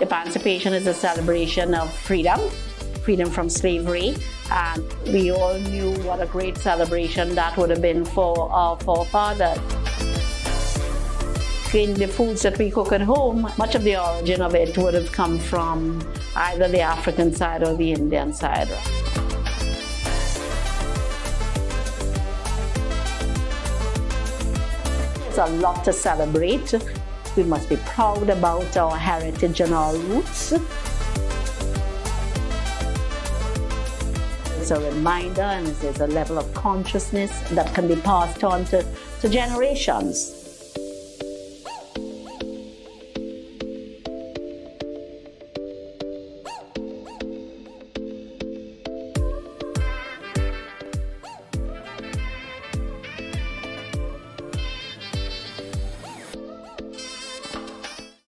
Emancipation is a celebration of freedom, freedom from slavery, and we all knew what a great celebration that would have been for our forefathers. In the foods that we cook at home, much of the origin of it would have come from either the African side or the Indian side. There's a lot to celebrate. We must be proud about our heritage and our roots. It's a reminder and it's a level of consciousness that can be passed on to, to generations.